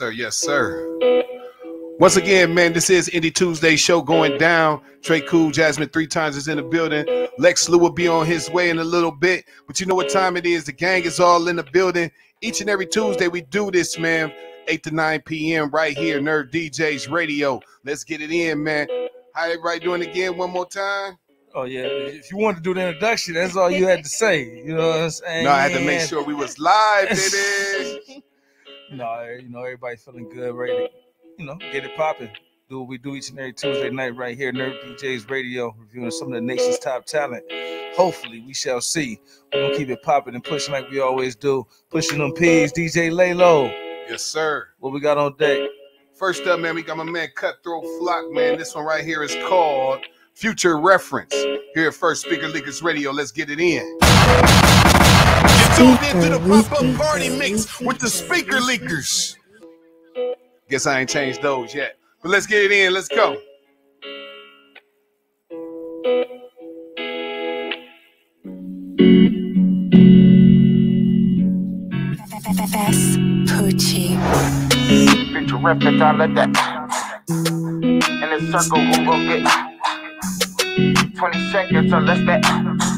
sir. Yes, sir. Once again, man, this is Indie Tuesday show going down. Trey Cool, Jasmine three times is in the building. Lex Lou will be on his way in a little bit. But you know what time it is? The gang is all in the building. Each and every Tuesday we do this, man. 8 to 9 p.m. right here, Nerd DJs Radio. Let's get it in, man. How everybody doing again one more time? Oh yeah, if you want to do the introduction, that's all you had to say. You know what I'm saying? No, I had to make sure we was live, baby. no, you know everybody's feeling good, ready to, you know, get it popping. Do what we do each and every Tuesday night right here, Nerd DJs Radio, reviewing some of the nation's top talent. Hopefully, we shall see. We're gonna keep it popping and pushing like we always do. Pushing them P's, DJ Laylo. Yes, sir. What we got on deck? First up, man, we got my man Cutthroat Flock, man. This one right here is called Future Reference. Here at First Speaker Leakers Radio. Let's get it in. You tuned into the pop up party mix with the Speaker Leakers. Guess I ain't changed those yet. But let's get it in. Let's go. Best Poochie. Futuristic, I let that. In a circle, who gon' get 20 seconds unless that.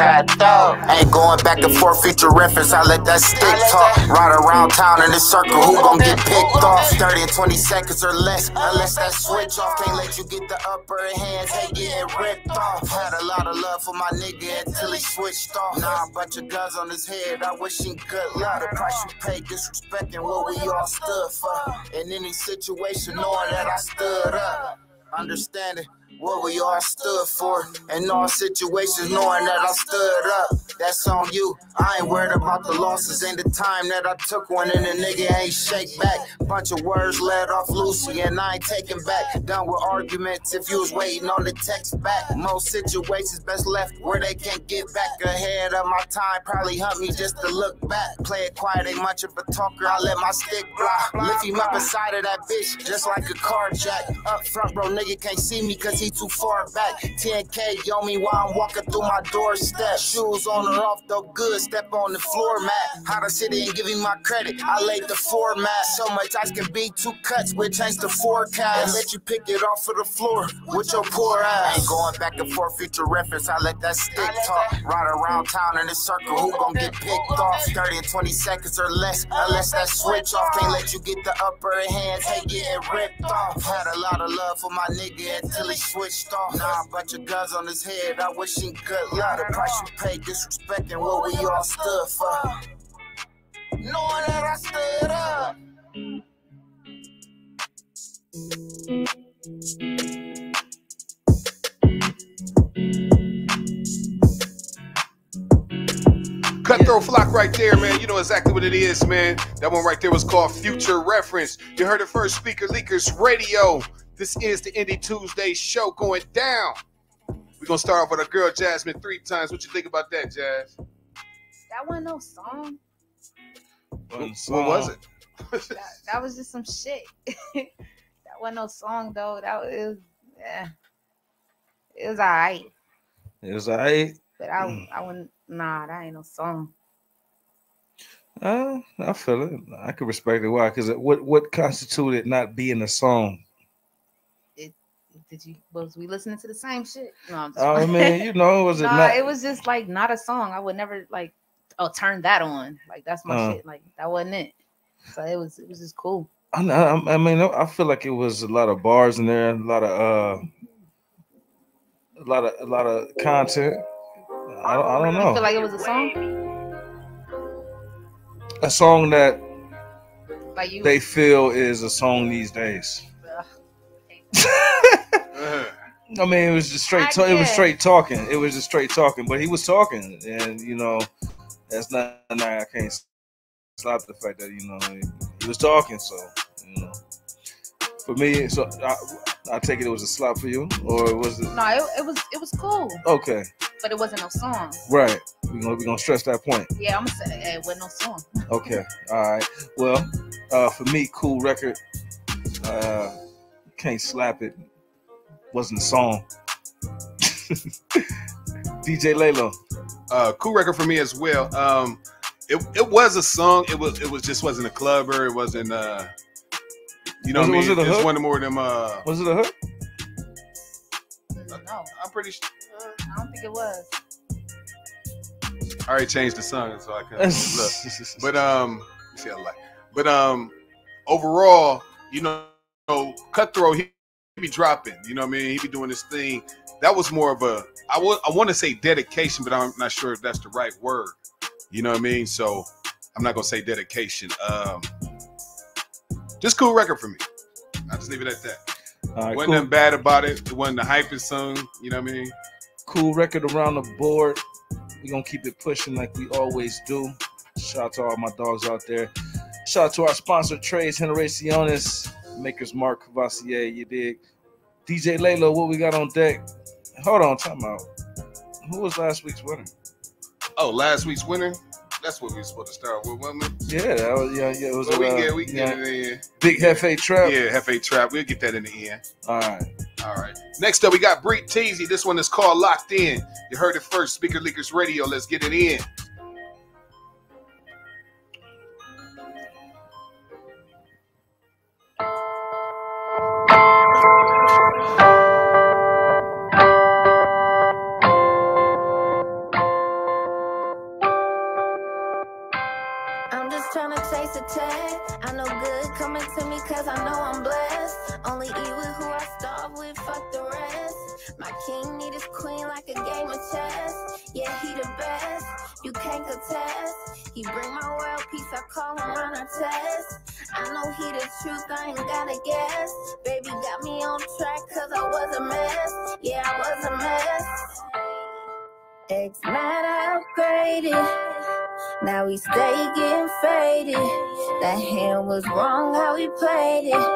Ain't going back and forth, feature reference. I let that stick talk. Ride around town in a circle, who gon' get picked off? 30 and 20 seconds or less, unless that switch off. Can't let you get the upper hands, they getting ripped off. Had a lot of love for my nigga until he switched off. Now a bunch of guns on his head, I wish him good luck. The price you pay, disrespecting what we all stood for. In any situation, knowing that I stood up. Understanding what we all stood for. In all situations, knowing that I stood up. That's on you. I ain't worried about the losses and the time that I took one and the nigga ain't shake back. Bunch of words let off loosely and I ain't taking back. Done with arguments if you was waiting on the text back. Most situations best left where they can't get back ahead of my time. Probably hunt me just to look back. Play it quiet, ain't much of a talker. I let my stick block. Lift him up inside of that bitch just like a car jack. Up front, bro, nigga can't see me cause he too far back. 10K on me while I'm walking through my doorstep. Shoes on or off, though good. Step on the floor mat. How to sit and give him my credit. I laid the format. So much ice can be two cuts, which change the forecast. And let you pick it off of the floor with your poor ass. Ain't going back and forth, future reference. I let that stick talk. Ride around town in a circle. Who gon' get picked off? 30 and 20 seconds or less. Unless that switch off. Can't let you get the upper hands. Hey, getting ripped off. Had a lot of love for my nigga until he switched off. Now a bunch of guns on his head. I wish him good luck. The price you pay, disrespecting what we all stood for. Knowing that I stood up. Cutthroat Flock right there, man. You know exactly what it is, man. That one right there was called Future Reference. You heard it first, Speaker Leakers Radio. This is the Indie Tuesday show going down. We're gonna start off with our girl Jasmine three times. What you think about that, Jazz? That wasn't no song. One What was it? That, that was just some shit. that wasn't no song though. That was yeah. It was alright. It was alright. But I I wouldn't nah, that ain't no song. Uh, I feel it. I can respect it. Why? Because what what constituted not being a song? Did you was we listening to the same shit? No, I'm just Oh, I mean, you know, was it Nah, not? it was just like not a song. I would never like oh turn that on. Like that's my Uh. shit. Like that wasn't it. So it was it was just cool. I, know- I mean, I feel like it was a lot of bars in there, a lot of uh, a lot of a lot of content. I don't, I don't You feel know. like it was a song? A song that Like you they feel is a song these days. I mean, it was just straight. Ta- it was straight talking. It was just straight talking. But he was talking, and you know, that's not. I can't stop the fact that you know he, was talking. So you know, for me, so I, I take it it was a slap for you, or was it No, it, it was it was cool, okay? but it wasn't no song. Right. We're gonna we gonna stress that point. Yeah, I'm gonna say it wasn't no song. Okay. All right. Well, uh, for me, cool record. Uh, can't slap it. Wasn't a song. DJ Laylo. uh, cool record for me as well. Um, it, it was a song. It was it was just wasn't a clubber. It wasn't uh you know Was it- what I mean? it a It's one of more of them uh Was it a hook? No, I'm pretty sure I don't think it was. I already changed the song so I can look. But um, see I like. But um, overall, you know, Cutthroat he, he be dropping. You know what I mean? He be doing this thing. That was more of a I would I want to say dedication, but I'm not sure if that's the right word. You know what I mean? So I'm not gonna say dedication. Um, just cool record for me. I'll just leave it at that. All right, wasn't cool. nothing bad about it. It wasn't the hypest song. You know what I mean? cool record around the board. We're gonna keep it pushing like we always do. Shout out to all my dogs out there. Shout out to our sponsor, Tres Generaciones, Makers Mark Courvoisier, you dig? DJ Laylo, what we got on deck? Hold on, time out. Who was last week's winner? Oh, last week's winner. That's what we were supposed to start with, wasn't we? Yeah, that was yeah, yeah. It was Well, we uh, get we yeah, get it in. Big Hefe Trap. Yeah, Hefe Trap. We'll get that in the end. All right. All right. Next up, we got Bree Teasy. This one is called Locked In. You heard it first. Speaker Leakers Radio. Let's get it in. Cause I know I'm blessed. Only eat with who I starve with, fuck the rest. My king need his queen like a game of chess. Yeah, he the best, you can't contest. He bring my world peace, I call him run a test. I know he the truth, I ain't gotta guess. Baby got me on track cause I was a mess. Yeah, I was a mess. X man upgraded. Now we stay getting faded. That hand was wrong how we played it.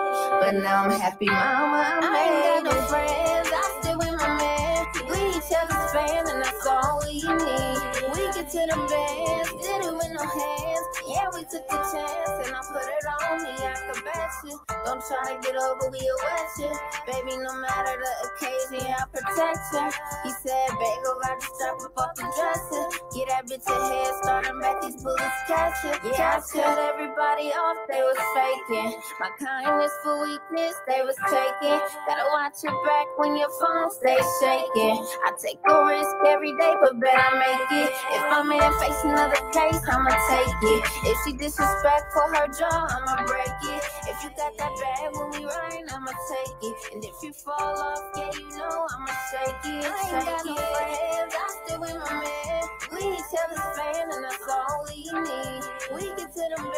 But now I'm happy, mama. I, ain't got no friends. I still with my man. We each other's fans, and that's all we need. We get to the bands, did it with no hands. Yeah, we took the chance, and I put it on me. I could bet you. Don't try to get over, we'll wet you. Baby, no matter the occasion, I protect you. He said, Bagel, I just strap up off the dresser. Get that bitch a head start and back these bullets catch her. Yeah, I cut everybody off, they was faking. My kindness for weakness, they was taking. Gotta watch your back when your phone stays shaking. I take a risk every day, but bet I make it. If my man face another case, I'ma take it. If she disrespectful her jaw, I'ma break it. If you got that bag when we ride, I'ma take it. And if you fall off, yeah, you know I'ma shake it. I ain't got no friends, I still with my man. Each other's fan, and that's all we need. We get to the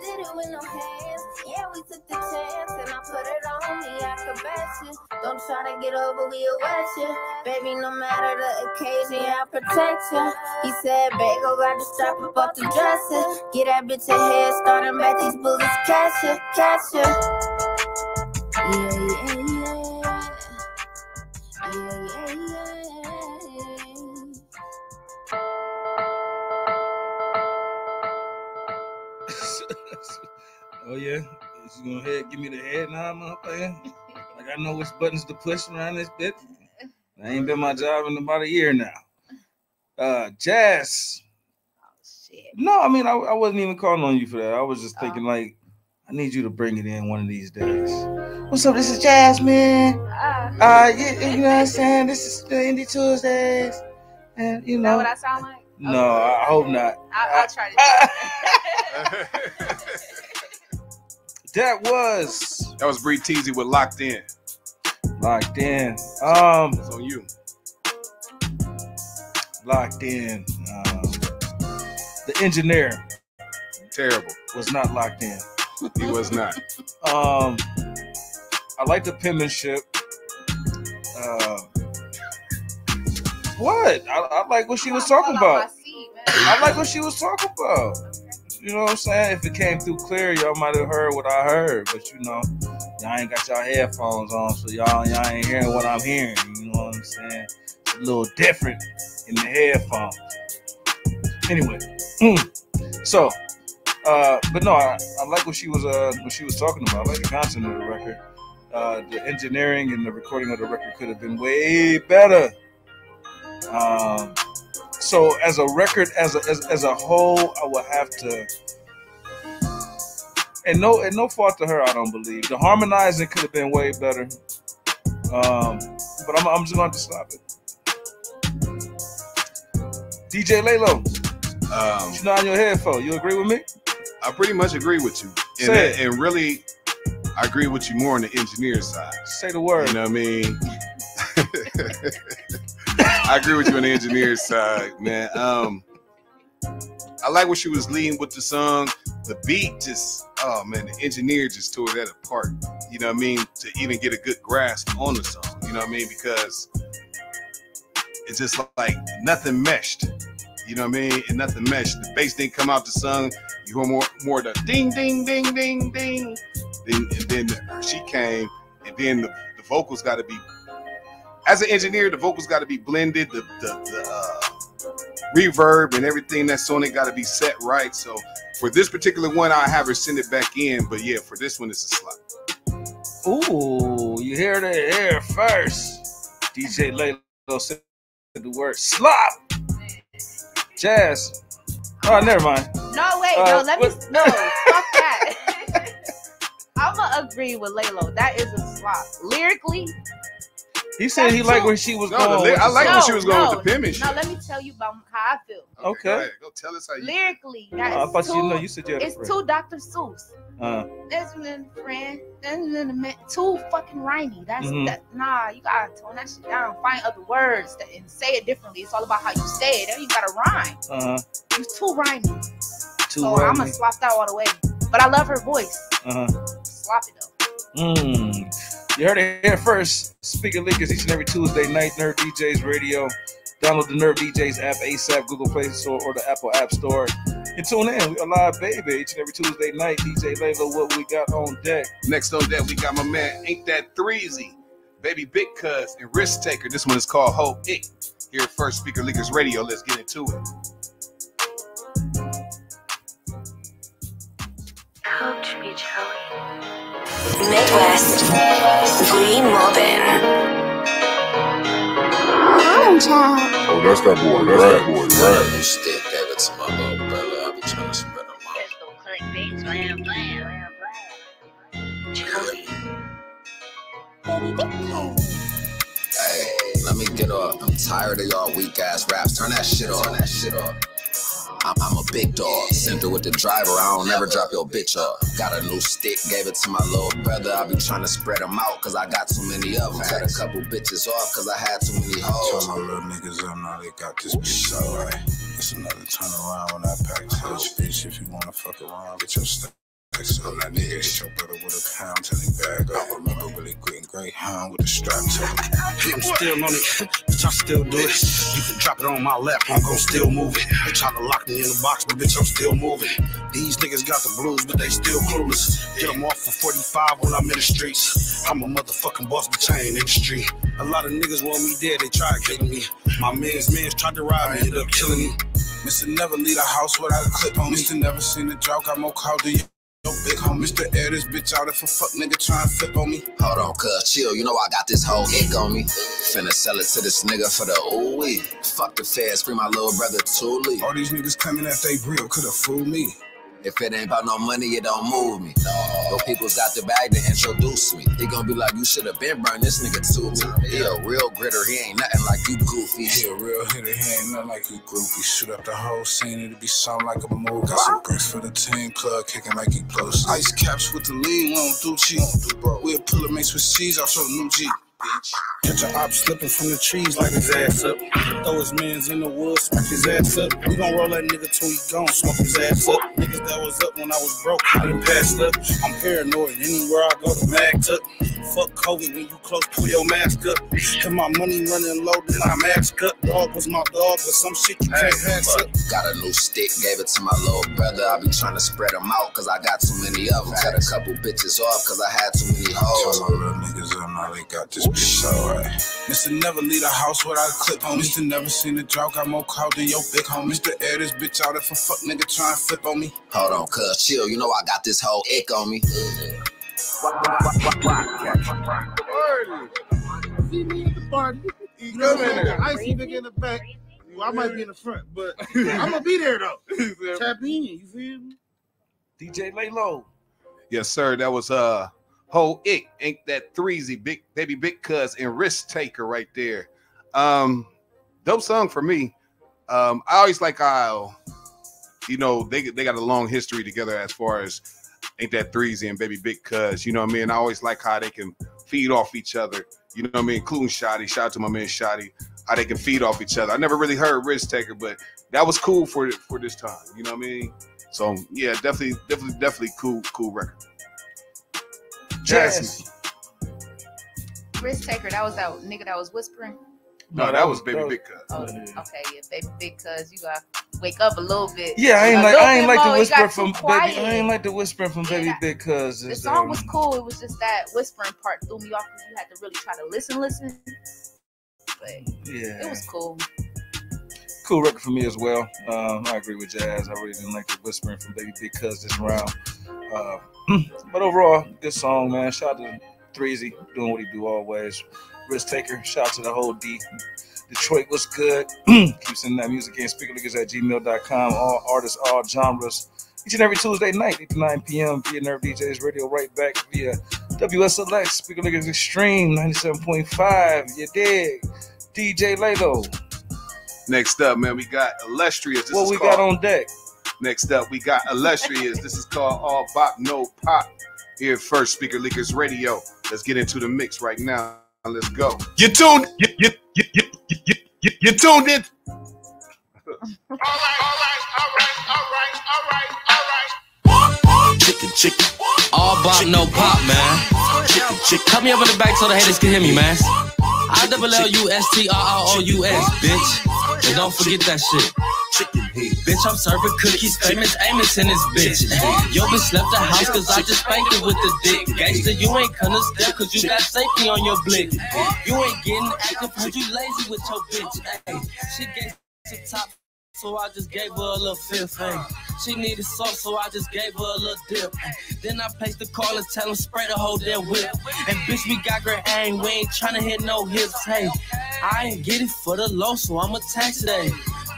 did it with no hands. Yeah, we took the chance, and I put it on me. I could bet you. Don't try to get over, we'll wet you. Baby, no matter the occasion, I protect you. He said, Bagel, got to strap up off the dresser. Get that bitch a head start and back these bullets catch you, catch you. Yeah. Yeah, you gonna head give me the head now, motherfucker? Like I know which buttons to push around this bit. That ain't been my job in about a year now. Uh, Jazz. Oh shit. No, I mean I, I wasn't even calling on you for that. I was just Oh. thinking like I need you to bring it in one of these days. What's up? This is Jasmine. Ah, Uh, you, you know what I'm saying? This is the Indie Tuesdays, and you know. what I sound like? No, I hope not. I'll, I'll try to do that. Was that was Bree Teasy with Locked In. locked in. Um, It's on you. locked in. Um, the engineer Terrible. was not locked in. He was not. Um, I like the penmanship. Uh, what? I, I like what she was talking about. my seat, man. I like what she was talking about. You know what I'm saying? If it came through clear, y'all might have heard what I heard, but you know, y'all ain't got y'all headphones on, so y'all y'all ain't hearing what I'm hearing. You know what I'm saying? It's a little different in the headphones. Anyway, so, uh, but no, I, I like what she was uh what she was talking about. I like the content of the record. Uh, the engineering and the recording of the record could have been way better. Um, So as a record, as a as, as a whole, I would have to. And no, and no fault to her, I don't believe. The harmonizing could have been way better. Um, but I'm, I'm just going to stop it. DJ Lalo, Um, you nod your head for? You agree with me? I pretty much agree with you, and, Say it. and really, I agree with you more on the engineer side. Say the word. You know what I mean? I agree with you on the engineer side, man. Um, I like what she was leading with the song. The beat just, oh man, the engineer just tore that apart. You know what I mean? To even get a good grasp on the song. You know what I mean? Because it's just like nothing meshed. You know what I mean? And nothing meshed. The bass didn't come out the song. You hear more more the ding ding ding ding ding. Then and then she came, and then the, the vocals got to be. As an engineer, the vocals got to be blended. The the, the uh, reverb and everything that's on it got to be set right. So for this particular one, I have her send it back in. But yeah, for this one, it's a slap. Ooh, you hear it here first. DJ Lalo said the word slop. Jazz. Oh, never mind. No, wait, Uh, no, let me what- no, fuck that. I'ma agree with Lalo. That is a slop. Lyrically, He said he liked true. where she was No, going. the, li- I the like song. when she was going No, with the penmanship. now let me tell you about how I feel. Okay. go, ahead. Go tell us how you. Lyrically, that Oh, I thought too, you know you said you had a it's friend. too Dr. Seuss. Uh, That's a friend. That's a man. Too fucking rhymey. That's Mhm. that. Nah, you gotta tone that shit down. Find other words that, and say it differently. It's all about how you say it. Then you gotta rhyme. Uh-huh. It's too rhymey. too so I'm gonna swap that all the way. But I love her voice. Uh-huh. Swap it though. Mm. You heard it here first. Speaker Leakers each and every Tuesday night, Nerd DJs Radio. Download the Nerd DJs app ASAP, Google Play Store, or the Apple App Store. And tune in. We are live, baby, each and every Tuesday night. DJ Lalo, what we got on deck. Next on deck, we got my man, Ain't That Threezy, Baby Big Cuz, and Risk Taker. This one is called Hope It. Here at First Speaker Leakers Radio. Let's get into it. Coach me, Joey. Midwest. Green Mobbin. Oh, that's that boy. That's that boy. Right. You stick gave it to my little brother. I be trying to spread them out. Joey. Hey, let me get off. I'm tired of y'all weak ass raps. Turn that shit off. Turn that shit off. I'm, I'm a big dog. Sent with the driver. I don't never drop your bitch off. Got a new stick. Gave it to my little brother. I be trying to spread them out. Cause I got too many of them. Cut a couple bitches off. Cause I had too many hoes. Tell my little niggas up now they got this bitch alright. It's another turn around when I pack touch. Bitch, if you wanna fuck around, get your stuff. On that nigga, your brother with a pound till he bag up. Remember really great Greyhound with the strap to him. I'm still on it, bitch, I still do it. You can drop it on my lap, I'm gon' still move it. They try to lock me in the box, but bitch, I'm still moving. These niggas got the blues, but they still clueless. Get them off for 45 when I'm in the streets. I'm a motherfucking boss, bitch, I ain't in the street. A lot of niggas want me dead, they try to kill me. My man's mans tried to rob me, ended up killing me. Mr. Never leave the house without a clip on me. Mr. Never seen a drought, got more clout than you. Yo, big homie. Mr. Air this bitch out if a fuck nigga try and flip on me. Hold on, cuz chill. You know I got this whole ick on me. Finna sell it to this nigga for the ooh. Fuck the feds, free my little brother Tuli. All these niggas claiming that they real could've fooled me. If it ain't about no money, it don't move me. Your people's got the bag to introduce me. He gon' be like, you should have been burned this nigga to me. He a real gritter, he ain't nothing like you goofy. He a real hitter, he ain't nothing like you goofy. Shoot up the whole scene, it'll be something like a move. Got some bricks for the team club, kicking like he close. Ice caps with the lean, we don't do cheap. We'll pull a mix with cheese, I'll show new Jeep. Catch a op slipping from the trees like his ass up. Throw his mans in the woods, smack his ass up. We gon' roll that nigga till he gone, smoke his ass up. Niggas that was up when I was broke, I done passed up. I'm paranoid, anywhere I go, the mag tuck. Fuck COVID when you close, pull your mask up. If my money running low, then I mask up. Dog was my dog, but some shit you can't pass up. Got a new stick, gave it to my little brother. I be trying to spread them out, cause I got too many of them. Cut a couple bitches off, cause I had too many hoes. Tell hoes. my little niggas up now they got this bitch alright. Mr. Never leave the house without a clip on me. Mr. Never seen a drought, got more clout than your big homie. Mr. Air this bitch out if a fuck nigga try and flip on me. Hold on, cuz chill. You know I got this whole ick on me. See me at the party. You come in there. I see nigga in the back. Well, I might be in the front, but I'm gonna be there though. Tap in, you feel me? DJ Laylo. Yes, sir. That was uh whole it ain't that threezy big baby big cuz and risk taker right there. Um dope song for me. Um I always like how you know they they got a long history together as far as ain't that threezy and baby big cuz you know what I mean. I always like how they can feed off each other. You know what I mean, including Shotty. Shout out to my man Shotty. How they can feed off each other. I never really heard risk taker, but that was cool for for this time. You know what I mean? So yeah, definitely, definitely, definitely cool, cool record. Jasmine. Risk taker, that was that nigga that was whispering. No, that was Baby Big Cuz. Oh, okay, yeah, baby, Big because you got wake up a little bit. Yeah, I ain't A like little I ain't like the more, whisper from baby. I ain't like the whispering from Baby Big Cuz. The song um, was cool. It was just that whispering part threw me off because you had to really try to listen, listen. But Yeah, it was cool. cool record for me as well. Um, I agree with Jazz. I really didn't like the whispering from Baby Big Cuz this round. Uh, but overall, good song, man. Shout out to Threezy doing what he do always. Risk Taker, shout out to the whole D. Detroit was good. Keep sending that music in. Speakerleakers at gmail.com. All artists, all genres. Each and every Tuesday night, 8 to 9 p.m. via Nerd DJs Radio. Right back via WSLX, Speaker Leakers Extreme 97.5. You dig? DJ Lalo. Next up, man, we got illustrious. This What we called, got on deck? Next up, we got illustrious. this is called All Bop No Pop. Here first, Speaker Leakers Radio. Let's get into the mix right now. Let's go. You tuned. You you you you you, you, you, tuned in. All right, all right, all right, all right, all right, all right. Chicken, chicken. All bop, no pop, man. Chicken, chicken. Cut me up in the back so the haters can hear me, man. I double L U S T R R O U S, bitch. And don't forget that shit. Bitch, I'm serving cookies, famous Amos in this bitch. Yo, bitch left the house cause I just spanked it with the dick. Gangsta, you ain't gonna step cause you got safety on your blick. You ain't getting active cause you lazy with your bitch. Ay, she gave to top. So I just gave her a little fifth, hey. She needed salt, so I just gave her a little dip. Then I placed the call and tell him spray the whole damn whip. And bitch, we got great aim, we ain't tryna hit no hips, hey. I ain't get it for the low, so I'ma tax today.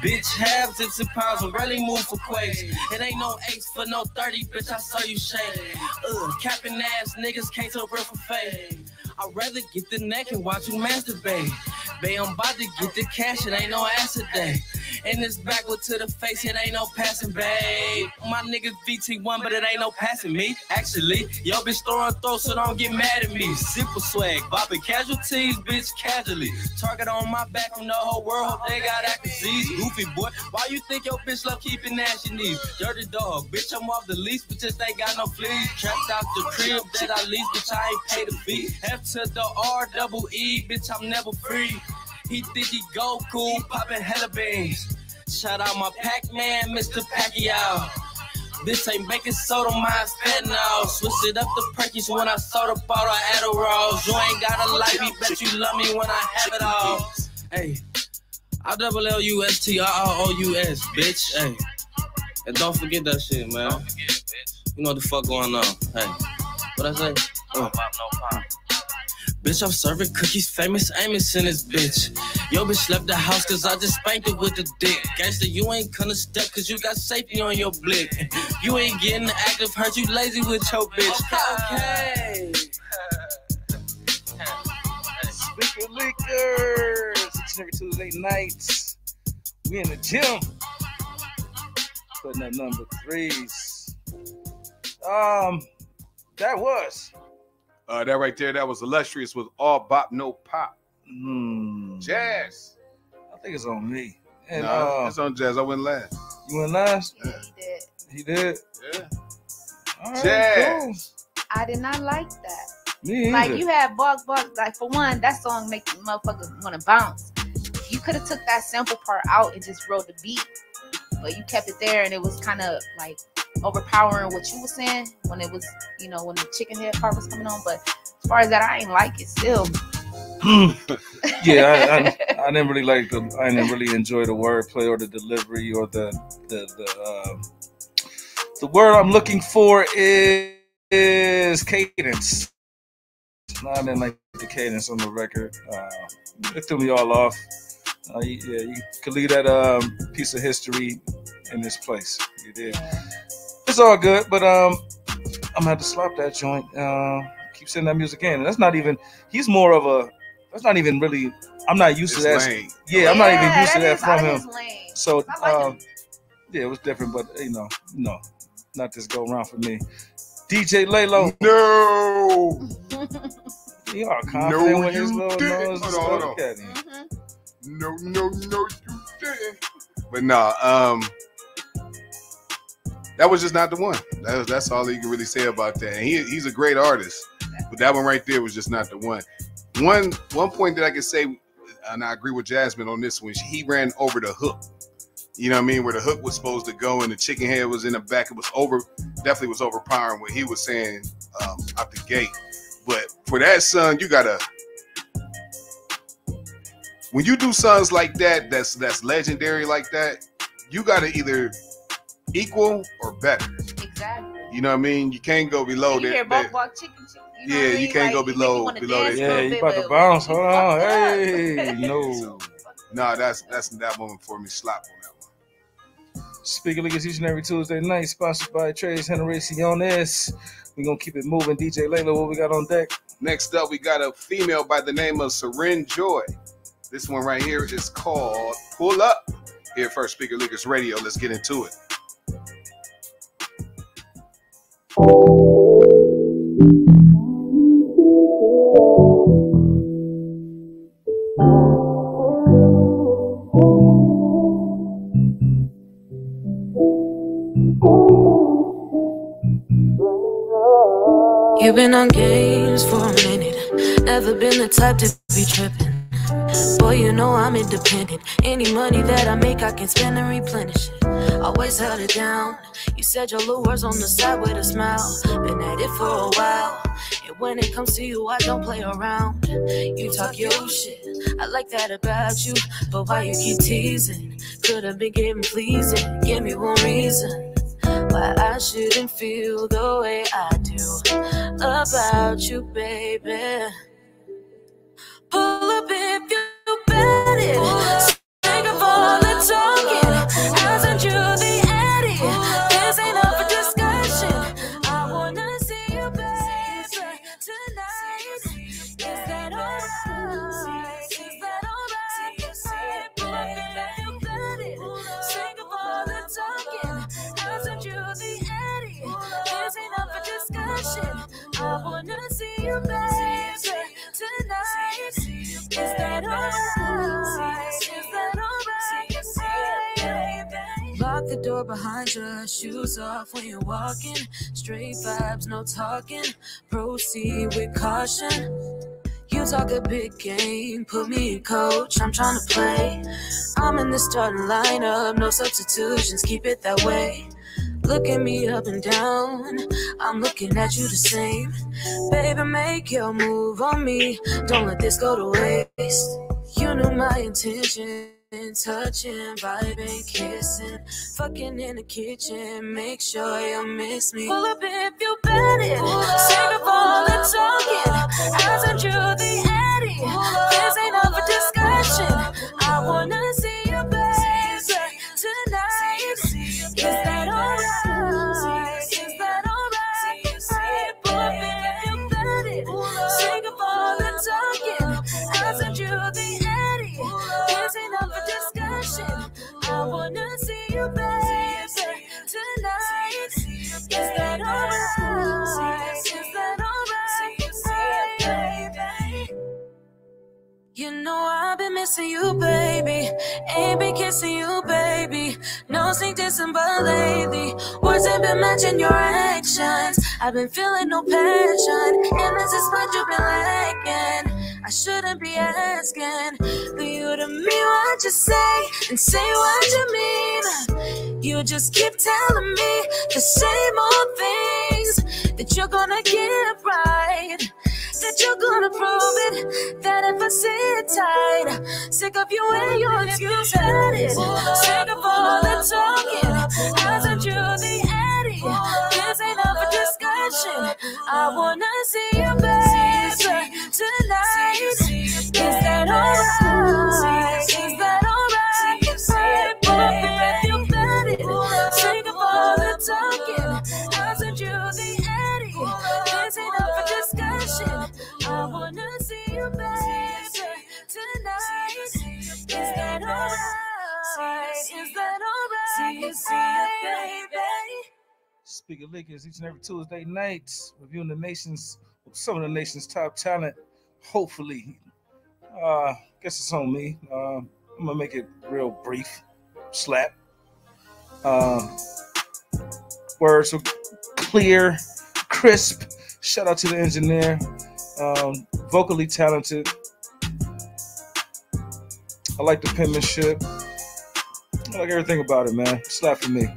Bitch, half zips and pounds and really move for quakes. It ain't no ace for no 30, bitch, I saw you shake. Ugh, capping ass niggas can't tell real from fake. I'd rather get the neck and watch you masturbate. Babe, I'm about to get the cash, it ain't no today. And it's backward to the face, it ain't no passing, babe. My niggas VT1, but it ain't no passing me. Actually, yo, bitch throwing throws, so don't get mad at me. Super swag, bopping casualties, bitch, casually. Target on my back from the whole world, hope they got active Z's. Goofy boy, why you think your bitch love keeping your knees? Dirty dog, bitch, I'm off the lease, but just ain't got no fleas. Trapped out the crib that I lease, bitch, I ain't pay the fee. To the R, double E, bitch, I'm never free. He think he go cool, popping hella beans. Shout out my Pac-Man, Mr. Pacquiao. This ain't baking soda, mine's fentanyl. Switch it up the perkies when I soda bottle Adderall. You ain't gotta like me, bet you love me when I have it all. Hey, I double L U S T R R O U S, bitch. Hey, and don't forget that shit, man. You know what the fuck going on. Hey, what I say? Uh. Bitch, I'm serving cookies, famous Amos in this bitch. Yo, bitch left the house cause I just spanked it with the dick. Gangsta, you ain't gonna step cause you got safety on your blick. You ain't getting active, hurt you lazy with your bitch. Okay. Speaker Leakers. And every Tuesday nights. We in the gym. Putting up number threes. Um, that was. Uh, that right there, that was illustrious with All Bop No Pop. Hmm. Jazz. I think it's on me. And nah, uh, it's on Jazz. I went last. you went last? He did. He did? Yeah. All right, Jazz. I did not like that. Me Like you had bug bug. Like for one, that song make the motherfuckers want to bounce. You could have took that sample part out and just wrote the beat, but you kept it there, and it was kind of like overpowering what you were saying when it was, you know, when the chicken head part was coming on. But as far as that, I ain't like it still. yeah, I, I, I didn't really like the. I didn't really enjoy the wordplay or the delivery or the the the um, the word I'm looking for is, is cadence. No, I didn't like the cadence on the record. Uh, it threw me all off. Uh, you- yeah, you could leave that um, piece of history in this place. You did. It's all good, but um, I'm gonna have to slap that joint. Uh, keep sending that music in. And that's not even. He's more of a. That's not even really. I'm not used It's to that. lame. Yeah, I'm not even used to that is out from him. his. So, I like um, yeah, it was different, but you know, no, not this go around for me. DJ Lalo, No. you are confident No, with his you little didn't. nose. Hold on, hold Look at him. Mhm. No, no, no, you didn't. But nah, um, that was just not the one. That was, that's all you can really say about that. And he, he's a great artist, but that one right there was just not the one. One one point that I can say, and I agree with Jasmine on this one. He ran over the hook. You know what I mean? Where the hook was supposed to go, and the chicken head was in the back. It was over, definitely was overpowering what he was saying um, out the gate. But for that son, you gotta when you do sons like that, that's that's legendary like that, you gotta either equal or better. Exactly. You know what I mean? You can't go below you that. hear that- walk chicken chicken. You know Yeah, what I you can't go Like, you make below- me wanna below that. Yeah, you bit, about to bounce. Hold on. it up. Hey, no. Nah, that's that's that one for me. Slap on that one. Speaker Leakers each and every Tuesday night, sponsored by Tres Generaciones. We're gonna keep it moving. DJ Layla, what we got on deck? Next up, we got a female by the name of Seren Joy. This one right here is called Pull Up. Here first, Speaker Leakers Radio. Let's get into it. You've been on games for a minute. Never been the type to be tripping. Boy, you know I'm independent. Any money that I make, I can spend and replenish it. Always held it down. You said your little words on the side with a smile. Been at it for a while. And when it comes to you, I don't play around. You talk your shit. I like that about you. But why you keep teasing? Could have been getting pleasing. Give me one reason why I shouldn't feel the way I do about you, baby. I wanna see you, baby, that alright? Lock the door behind you, shoes off when you're walking. Straight vibes, no talking. Proceed with caution. You talk a big game, put me in coach. I'm trying to play. I'm in the starting lineup, no substitutions, keep it that way. Look at me up and down, I'm looking at you the same. Baby, make your move on me, don't let this go to waste. You knew my intention. Touching, vibing, kissing, fucking in the kitchen. Make sure you miss me. Pull up if you bet it. Save up all the talking. Sent you the Eddie. This ain't up I've you, baby. Ain't been kissing you, baby. No sing dissing, but lately words ain't been matching your actions. I've been feeling no passion, and this is what you've been lacking. I shouldn't be asking you to mean what you say and say what you mean. You just keep telling me the same old things that you're gonna get right that you're gonna prove it. That if I sit tight, sick of you and your excuses, sick of all the talking, hasn't you the Eddie? This ain't up for discussion. I wanna see you, baby, tonight. Is that alright? Is that alright? If I you're it. Sick of all the talking. tonight. Is that alright? Is that alright? Baby. Speaking of Lakers, each and every Tuesday night, reviewing the nation's some of the nation's top talent. Hopefully, uh, guess it's on me. Uh, I'm gonna make it real brief. Slap. Uh, words are clear, crisp. Shout out to the engineer. Um, vocally talented, I like the penmanship. I like everything about it, man. Slap for me.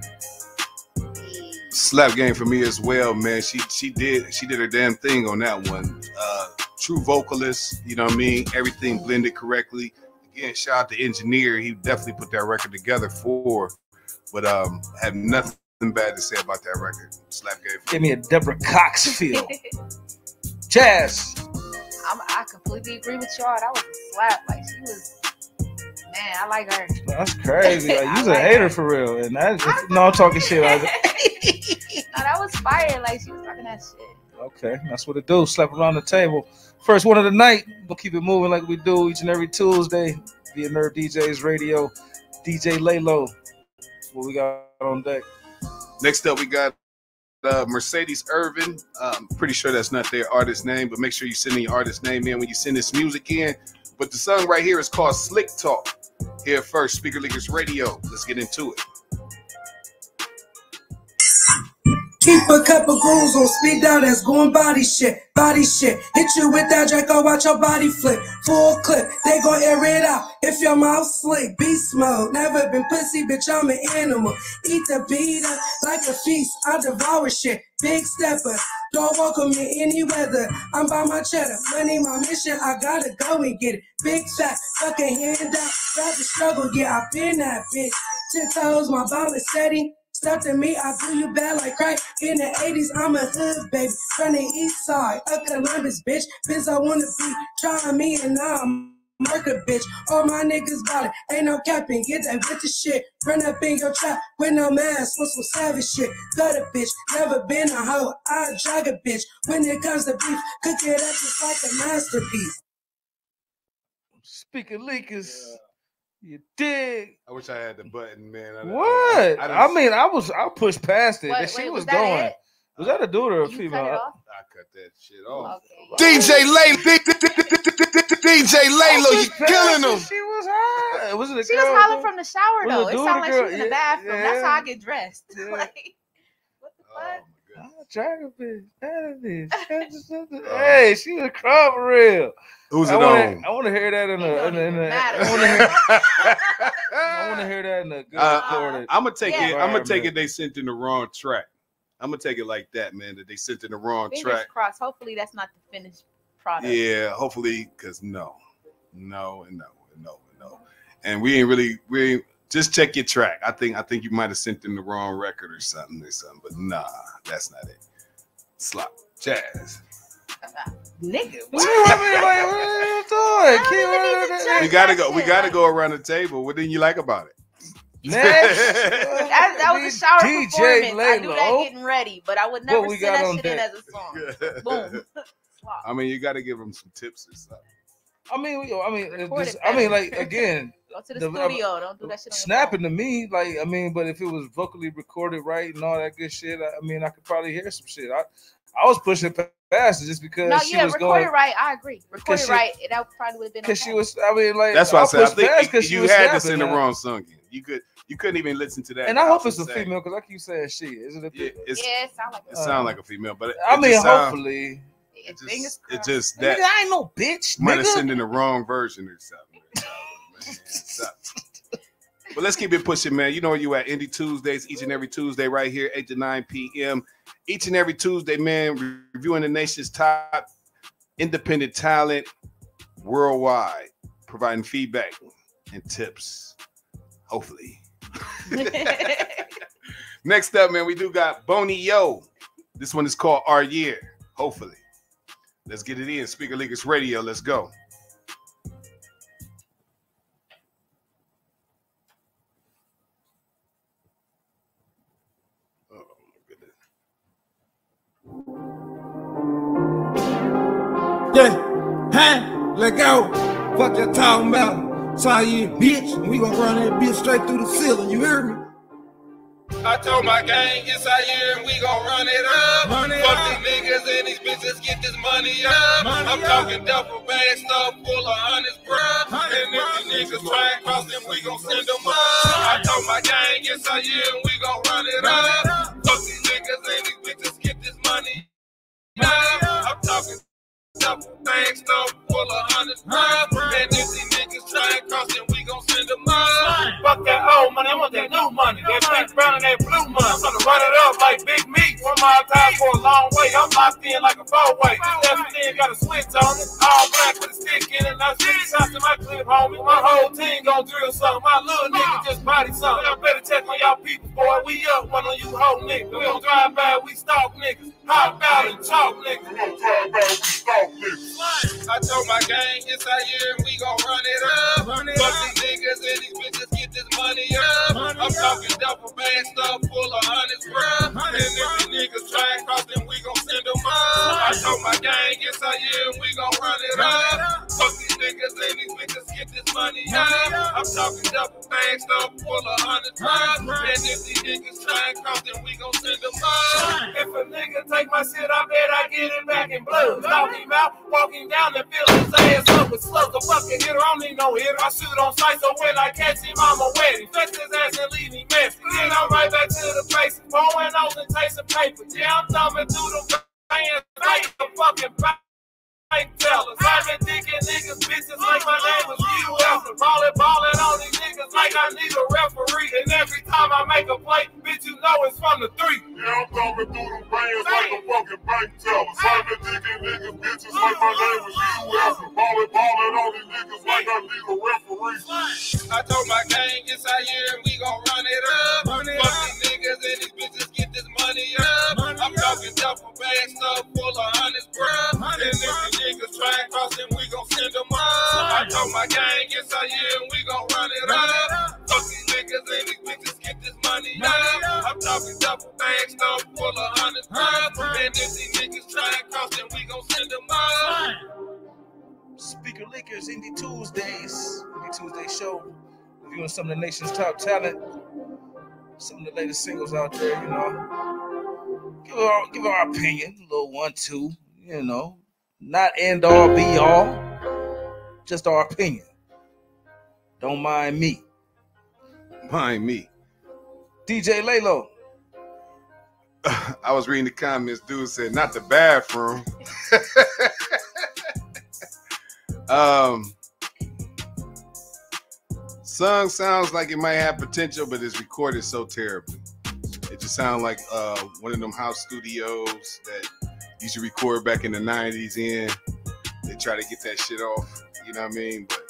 slap game for me as well, man. She she did she did her damn thing on that one. Uh, true vocalist, you know what I mean. Everything blended correctly. Again, shout out to engineer. He definitely put that record together for. But um, have nothing bad to say about that record. Slap game. Give me a Deborah Cox feel. Jazz. I'm, I completely agree with y'all. That was a slap. Like she was, man. I like her. That's crazy. Like, I you's a hater her. for real. And that no, I'm talking shit. Like, no, that was fire. Like she was talking that shit. okay, that's what it do. Slap around the table. First one of the night. We'll keep it moving like we do each and every Tuesday via Nerd DJs Radio. DJ Laylo. What we got on deck? Next up, we got uh, Mercedes Irvin. Um, pretty sure that's not their artist name, but make sure you send in your artist name in when you send this music in. But the song right here is called Slick Talk. Here first, Speaker Leakers Radio. Let's get into it. Keep a couple goons on speed dial that's going body shit, body shit. Hit you with that Draco, oh, watch your body flip. Full clip, they gon' air it out. If your mouth slick, beast mode. Never been pussy, bitch, I'm an animal. Eat the beat up like a feast. I devour shit. Big stepper, don't welcome me any weather. I'm by my cheddar, money my mission. I gotta go and get it. Big fat, fucking hand out. Got the struggle, yeah, I been that bitch. Ten toes, my ball is steady. Step to me, I do you bad like crack. In the 80s, I'm a hood baby. From the east side of Columbus, bitch. Bitch, I wanna be trying me and I'm Murder bitch, all my niggas bout it. Ain't no capping, get that with the shit. Run up in your trap with no mask, with some savage shit. Got a bitch, never been a hoe. I drag a bitch. When it comes to beef, cook it up just like a masterpiece. Speaker Leakers. You dig? I wish I had the button, man. I- I- What? I, I, mean, I was I pushed past it. Wait, that she was, was going. it? Was that a dude or a You cut female? it off? I cut that shit off. Okay. DJ Laylo, DJ Laylo, you killing it. them. She was high. Was it a She girl? was hollering from the shower Was it though. It sounded like she was in the Yeah, bathroom. That's how. I get dressed. Yeah. like, what the Oh, fuck? my God. Oh, Dragon bitch, that bitch. hey, she was crying for real. Who's I it wanna, on? I want to hear that in It a. don't In a, in even. I want to hear. I want to hear that in a good Uh, recorded. I'm gonna take Yeah. it. I'm gonna take it. They sent in the wrong track. I'm gonna take it like that, man. That they sent in the wrong Fingers track. crossed. Hopefully that's not the finished product. Yeah, hopefully, because no, no, and no, and no, and no, and we ain't really. We ain't, just check your track. I think. I think you might have sent in the wrong record or something or something. But nah, that's not it. Slop jazz. Nigga. What I mean, like, what are you doing? don't even need to Keep- check We gotta go. We gotta go around the table. What didn't you like about it? Next. That, that was a shower DJ performance. I do that getting ready, but I would never we send got that on shit in as a song. Boom. Slop. I mean, you got to give them some tips or something. I mean, I mean, it's just- I mean, like again, Go to the, the- studio. Don't do that shit. On your snapping phone. to me, like I mean, but if it was vocally recorded right and all that good shit, I, I mean, I could probably hear some shit. I, I was pushing past it just because No, she yeah, was record going right. I agree. Record it she- right. That probably would have been because okay. she was. I mean, like That's why I I'll said I push past think 'cause you, you had to snapping, send the wrong song. In. You could. You couldn't even listen to that. And I hope it's a say- female because I keep saying she. Is it a? Yeah, yeah, it sound like. it sound uh, like a female, but it, I it mean, just sound- hopefully. Yeah, it just, it crossed. just Nigga, that I ain't no bitch. might have sent in the wrong version or something. Man, But let's keep it pushing, man. You know where you at Indie Tuesdays, each and every Tuesday, right here, 8 to 9 p.m. Each and every Tuesday, man, reviewing the nation's top independent talent worldwide, providing feedback and tips. Hopefully. Next up, man, we do got Boney Yo. This one is called Our Year. Hopefully. Let's get it in. Speaker Leakers Radio. Let's go. Oh, my goodness. Yeah, hey, Let go. Fuck you talking about. You, bitch. We gonna run that bitch straight through the ceiling. You hear me? I told my gang our year and we gon' run it up. It Fuck up. these niggas and these bitches get this money up. Money I'm up. talking duffel bag stuff full of hundreds, bruh. And if these niggas try and cross them, we gon' send them up. I told my gang our year and we gon' run it it up. Fuck these niggas and these bitches get this money up. I'm talking duffel bag stuff full of hundreds, bruh. And if these niggas try and we gon' send up. Fuck that old money, I want that new money. That pink, brown, and that blue money. I'm gonna run it up like Big Meat. One my time for a long way. I'm locked in like a four way. Everything got a switch on it. All black with a stick in it. Now six shots my clip, homie. My whole team gon' drill something. My little nigga just body something. Y'all better check on y'all people, boy. We up one on you whole niggas. We don't drive by, we stalk niggas. Hop out and talk niggas. We don't drive by, we stalk niggas. I told my gang it's our year and we gon' run it up. Run it Fuck up. these niggas and these bitches get this money up. Money I'm up. talking double bag stuff full of hundreds, bruh. And if these niggas try and cross then we gon' send them up. I told my gang it's our year and we gon' run it Run it up. Fuck these niggas and these bitches get this money up. I'm talking duffel bag stuff full of hundreds, bruh. And if these niggas try and cross then we gon' send them up. If a nigga take my shit, I bet I get it back in blood. Him out, walking down the field, his ass up with slugs. A fucking hitter, I don't need no hitter. I shoot on sight, so when I catch him, I'ma wet him. Fetch his ass and leave him messy. Then I'm right back to the basics. Pouring out and tasting paper. Yeah, I'm thumbing through the fans like a fucking bank tellers. I've been thinking niggas bitches like my name was you after ballin', ballin' on these niggas like I need a referee. And every time I make a play, bitch, you know it's from the three. Yeah, I'm thumbing through them bands like a fucking bank teller. I've been thinking niggas bitches like my name was U.S. Ballin', ballin' on these niggas like I need a referee. I told my gang it's our year and we gon' run it up. Run it Fuck up. these niggas and these bitches get this money up. Money I'm up. talking duffel bag stuff full of hundreds, bruh. And if these niggas try and cross them, we gon' send them up. I told my gang it's our year and we gon' run it up. Fuck these niggas and these bitches get this money Money up. up. I'm talking duffel bag stuff full of hundreds, Hundreds, bruh. bruh. and if these niggas try and cross them, we gon' send them up. Speaker Leakers Indie Tuesdays. Indie Tuesday show. Reviewing some of the nation's top talent. Some of the latest singles out there, you know. Give our give our opinion, a little one, two, you know. Not end all be all. Just our opinion. Don't mind me. Mind me. DJ Laylo. I was reading the comments. Dude said, "Not the bathroom." um, song sounds like it might have potential, but it's recorded so terribly. It just sounds like uh, one of them house studios that used to record back in the '90s. In they try to get that shit off. You know what I mean? But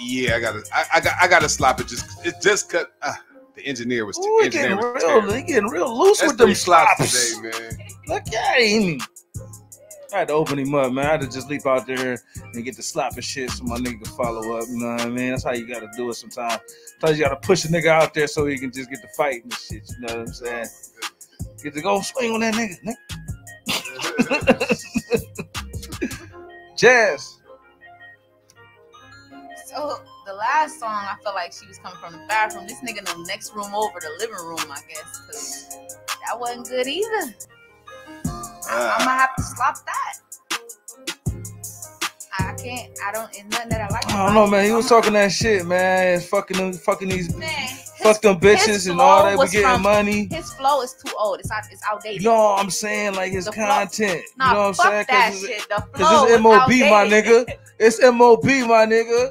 yeah, I gotta, I, I got, I gotta slap it. Just, it just cut. Uh, the engineer was. Ooh, engineer getting was real, he getting real loose That's with them slaps. today, man. Look at him. I had to open him up, man. I had to just leap out there and get the slapping shit so my nigga can follow up. You know what I mean? That's how you gotta do it sometimes. Sometimes you gotta push a nigga out there so he can just get the fight and shit. You know what I'm saying? Get to go swing on that nigga. nigga. Jazz. So the last song, I felt like she was coming from the bathroom. This nigga in the next room over, the living room, I guess, that wasn't good either. I, ah. am gonna have to slop that. I can't. I don't. It's nothing that I like. I don't know, man. He was talking that shit, man. Fucking them, fucking these, Man, fuck them bitches and all flow that. We getting from- money. His flow is too old. It's out, it's outdated. You know what I'm saying? Like his The flow- content. Nah, you know what I'm saying? that it's- shit. The Cause flow it's MOB, my nigga. It's MOB, my nigga.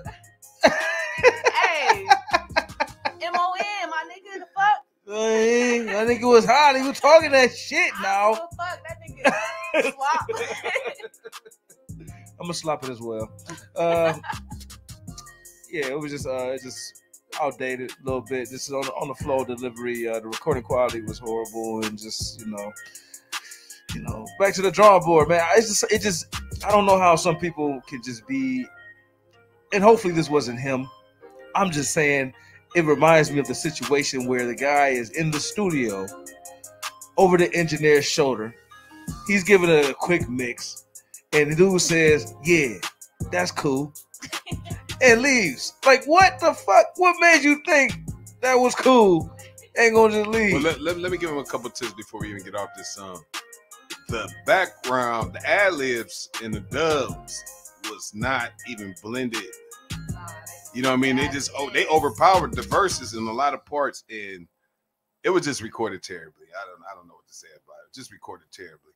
hey, M O N, my nigga. The fuck. Hey, that nigga was hot. He was talking that shit now. The fuck that Swap. I'm gonna slap it as well. Uh, yeah, it was just uh, just outdated a little bit. This is on on the flow delivery. Uh, the recording quality was horrible, and just you know, you know, back to the drawing board, man. It's just it just I don't know how some people can just be, and hopefully this wasn't him. I'm just saying it reminds me of the situation where the guy is in the studio over the engineer's shoulder. He's giving it a quick mix, and the dude says, "Yeah, that's cool," and leaves. Like, what the fuck? What made you think that was cool? Ain't gonna just leave. Well, let, let, let me give him a couple tips before we even get off this song. The background, the ad libs and the dubs was not even blended. You know what I mean? They just oh they overpowered the verses in a lot of parts, and it was just recorded terribly. I don't I don't know what to say about it. Just recorded terribly.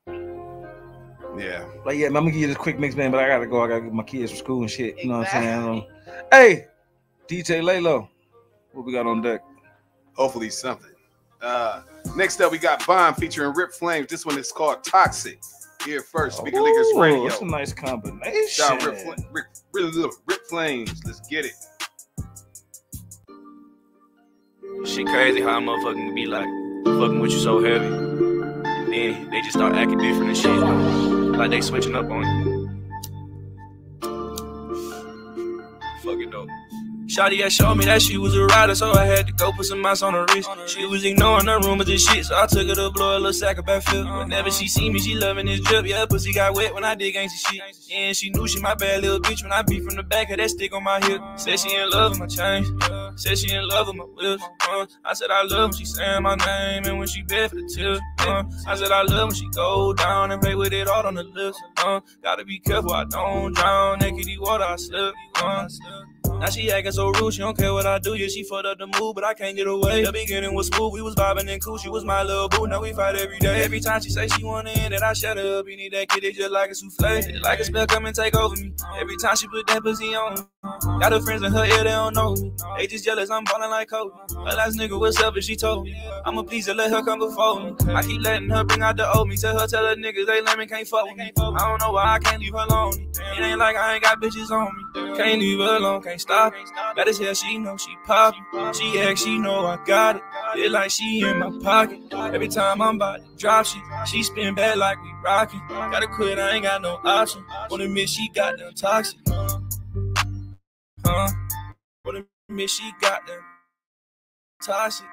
Yeah. Like, yeah, man, I'm gonna give you this quick mix, man, but I gotta go. I gotta get my kids from school and shit. You know what I'm saying? Um, hey, DJ Laylo, what we got on deck? Hopefully something. Uh next up we got Bond featuring Rip Flames. This one is called Toxic. Here first, Speaker Leakers Ooh, Radio. That's a nice combination. Shout out Rip, Fl- Rip, Rip, Rip Flames. Let's get it. Shit crazy how a motherfucker can be like fucking with you so heavy. Then they just start acting different and shit. Like they switching up on you. Fuck it though. Shawty had showed me that she was a rider, so I had to go put some ice on her wrist. She was ignoring the rumors and shit, so I took her to blow a little sack of backfield. Whenever she see me, she loving this drip. Yeah, pussy got wet when I did gangsta shit. And she knew she my bad little bitch when I beat from the back of that stick on my hip. Said she in love with my chains. Said she in love with my whips. Uh, I said I love when she saying my name and when she bed for the tip. Uh, I said I love when she go down and play with it all on the lips. Uh, gotta be careful I don't drown. Naked water I slip. Uh, now she acting so rude, she don't care what I do. Yeah, she fucked up the mood, but I can't get away. The beginning was smooth, we was vibing and cool. She was my little boo. Now we fight every day. Every time she say she wanna end it, I shut up. You need that kitty just like a souffle. Like a spell come and take over me. Every time she put that pussy on me. Got her friends in her ear, they don't know me. They just jealous, I'm ballin' like Kobe. Her last nigga was selfish, she told me. I'ma please her, let her come before me. I keep letting her bring out the old me. Tell her, tell her niggas they lame can't fuck with me. I don't know why I can't leave her alone. It ain't like I ain't got bitches on me. Can't leave her alone, can't stop it. Bad as hell, she know she poppin'. She act, she know I got it. Feel like she in my pocket. Every time I'm about to drop shit, she spin back like we rockin'. Gotta quit, I ain't got no option. Wanna admit she got them toxic. Huh? Wanna admit she got them toxic.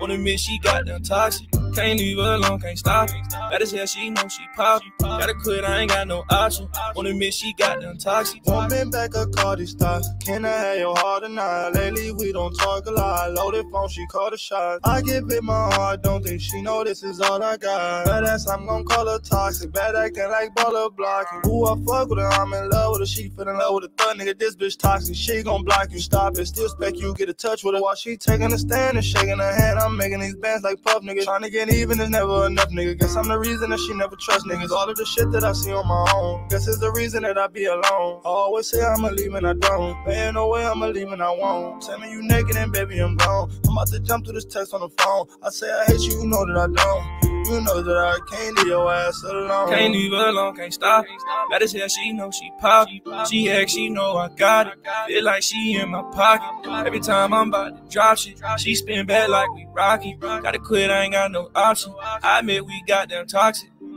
Wanna admit she got them toxic. Can't leave her alone, can't stop it. Bad as hell, she know she poppin'. Gotta quit, I ain't got no option. Wanna admit she got them toxic. Woman back a Cardi style. Can I have your heart not? Lately we don't talk a lot. Loaded phone, she called a shot. I give it my heart, don't think she know this is all I got. Badass, I'm gon' call her toxic. Bad acting like baller blocking. Ooh, I fuck with her, I'm in love with her. She fell in love with a thug nigga. This bitch toxic. She gon' block you, stop it. Still spec you get a touch with her while she taking a stand and shaking her hand. I'm making these bands like puff niggas. Trying to get even is never enough, nigga. Guess I'm the reason that she never trust niggas. All of the shit that I see on my own. Guess it's the reason that I be alone. I always say I'ma leave and I don't. There ain't no way I'ma leave and I won't. Tell me you naked and baby I'm gone. I'm about to jump through this text on the phone. I say I hate you, you know that I don't. You know that I can't leave your ass alone. Can't leave her alone, can't stop. Bad as hell, she know she pop. She act, she know I got it. Feel like she in my pocket. Every time I'm about to drop shit, she spin back like we rocky. Gotta quit, I ain't got no option. I admit we got them toxic. Can't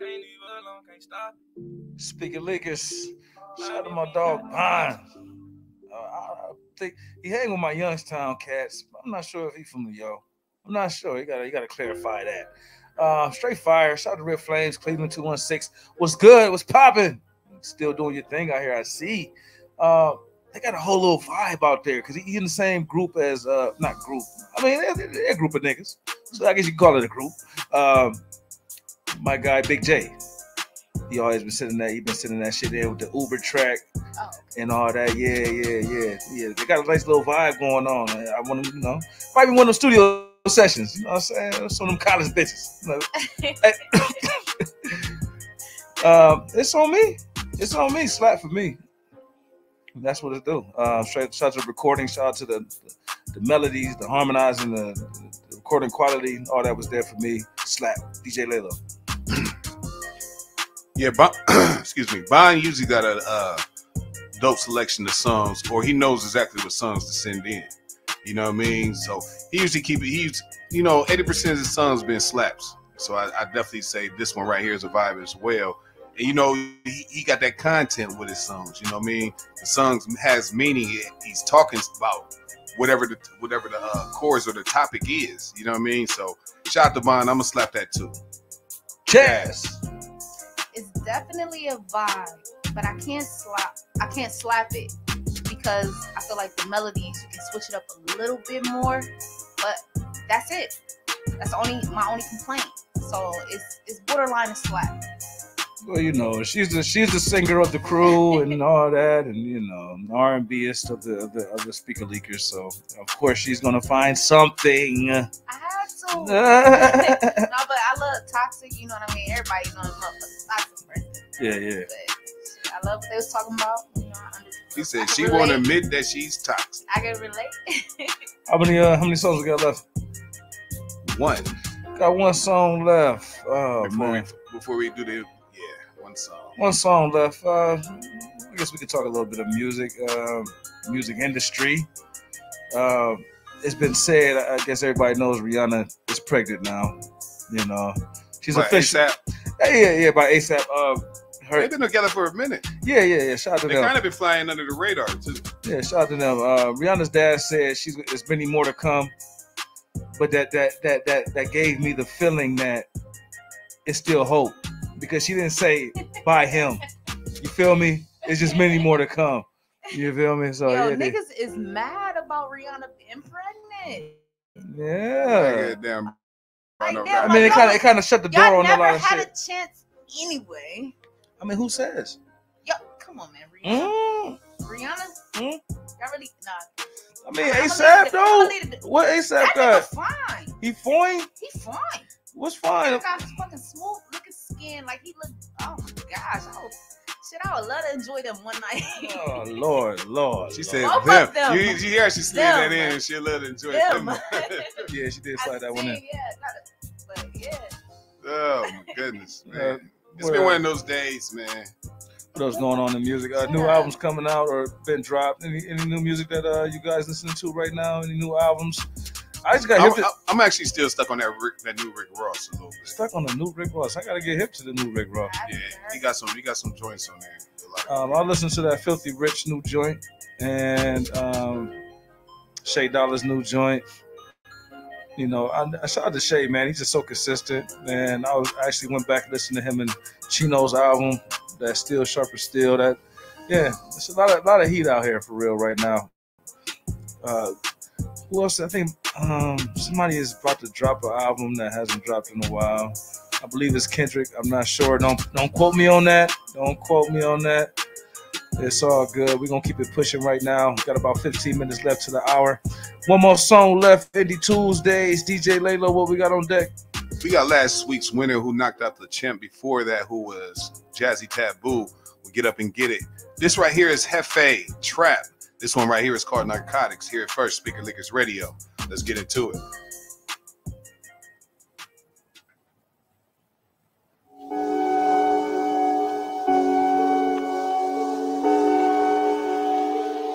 leave her alone, can't stop. Speaker Leakers, shout out to my dog Bond. Uh, I, I think he hang with my Youngstown cats. I'm not sure if he from the yo. I'm not sure. You gotta you gotta clarify that. Uh, straight fire. Shout out to Rip Flames, Cleveland 216. What's good? What's popping? Still doing your thing out here. I see. Uh, they got a whole little vibe out there because he in the same group as uh not group. I mean, they're, they're a group of niggas. So I guess you can call it a group. Um, my guy Big J. He always been sitting there. He been sitting that shit there with the Uber track and all that. Yeah, yeah, yeah, yeah. They got a nice little vibe going on. I want to, you know, might be one of the studio sessions. You know what I'm saying? Some of them college bitches. You know? um, it's on me. It's on me. Slap for me. That's what it do. Uh, straight shout out to the recording. Shout out to the, the, the melodies, the harmonizing, the, the recording quality. All that was there for me. Slap. DJ Laylo. Yeah, Bon, excuse me. Bond usually got a uh, dope selection of songs, or he knows exactly what songs to send in. You know what I mean? So he usually keep it. He's you know, eighty percent of his songs been slaps. So I, I definitely say this one right here is a vibe as well. And you know, he, he got that content with his songs. You know what I mean? The songs has meaning. He's talking about whatever the whatever the uh, chorus or the topic is. You know what I mean? So shout out to Bond. I'm gonna slap that too. Jazz. It's definitely a vibe, but I can't slap. I can't slap it because I feel like the melodies you can switch it up a little bit more, but that's it. That's only my only complaint. So it's it's borderline a slap. Well, you know, she's the she's the singer of the crew and all that, and you know, R and B is of the of the of the speaker leakers. So of course she's gonna find something. I had to. no, but I love toxic. You know what I mean? Everybody knows motherfuckers toxic person. Yeah, yeah. But I love what they was talking about. You know, I, under- He said I can she won't admit that she's toxic. I can relate. How many uh how many songs we got left? One. Got one song left. Oh before man. we before we do the yeah one song. One song left. Uh I guess we could talk a little bit of music, uh, music industry. Uh, it's been said, I guess everybody knows Rihanna is pregnant now. You know, she's By official. A$AP? Yeah, yeah, yeah, by ASAP. Uh, her, They've been together for a minute. yeah, yeah, yeah. Shout out to They them. kind of been flying under the radar too. Yeah, shout out to them. Uh, Rihanna's dad said she's there's many more to come, but that that that that that gave me the feeling that it's still hope because she didn't say by him. You feel me? It's just many more to come. You feel me? So Yo, yeah, they- niggas is mad about Rihanna being pregnant. yeah. Damn. Like, I damn, mean, it kind of it kind of shut the door on a lot of shit. had shit. a chance anyway. I mean, who says? Yo, come on, man, Rihanna. Mm, Rihanna, mm. y'all really nah. I mean, I'ma ASAP though. I'ma What ASAP got? fine. He fine? He fine. What's fine? He got fucking smooth looking skin. Like he look. Oh my gosh. Oh, shit, I would love to enjoy them one night. Oh Lord, Lord. She said Both them. of them. You, you hear? She slid that Them. in and she let enjoy Them. them. Yeah, she did I slide that one in. Yeah, not a, but yeah. oh my goodness, Uh, man. It's what, been one of those days, man. What else going on in music? Uh, new albums coming out or been dropped? Any any new music that uh, you guys listening to right now? Any new albums? I just got I'm, hip to, I'm actually still stuck on that Rick, that new Rick Ross a little bit. stuck on the new Rick Ross. I gotta get hip to the new Rick Ross. Yeah, he got some. He got some joints on there. Um, I listened to that Filthy Rich new joint and um, Shay Dollar's new joint. You know, I, I shout out to Shay, man. He's just so consistent. And I was I actually went back and listened to him and Chino's album, that Steel Sharper Steel. That, yeah, it's a lot of lot of heat out here for real right now. Uh, who else? I think um, somebody is about to drop an album that hasn't dropped in a while. I believe it's Kendrick. I'm not sure. Don't don't quote me on that. Don't quote me on that. It's all good. We're gonna keep it pushing right now. Got about 15 minutes left to the hour. One more song left. Indie Tuesdays. DJ Laylo, what we got on deck? We got last week's winner who knocked out the champ before that, who was Jazzy Taboo. We get up and get it. This right here is Hefe Trap. This one right here is called Narcotics. Here at first, Speaker Leakers Radio. Let's get into it.